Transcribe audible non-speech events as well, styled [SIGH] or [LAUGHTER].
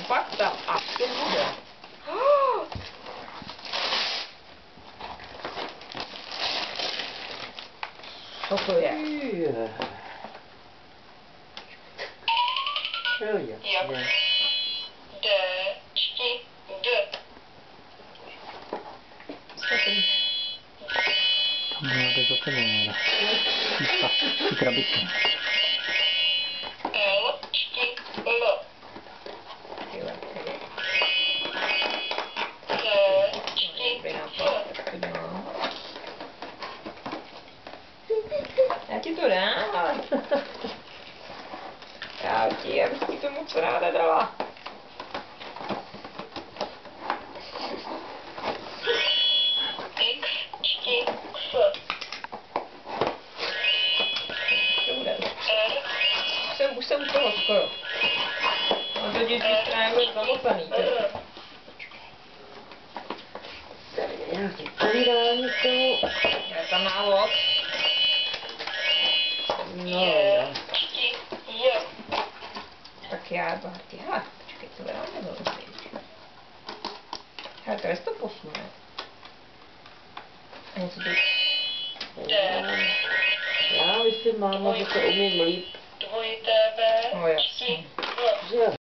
um pastel absurdo. lugar. Só foi essa? Olha. Tá bom, eu tô comendo. Fica, fica to dám, ale... [LAUGHS] Já ti, já bych ti to moc ráda dala. Jsem, už jsem u toho skoro. A to děti strany bude zamotaný. Tady je nějaký povídání k tomu. Je tam návod. No, J, jo. čti, J. Tak já Barty, hele, počkej, co dám nebo Hele, tady se to posune. A něco. D, Já myslím, máma, že to umím líp.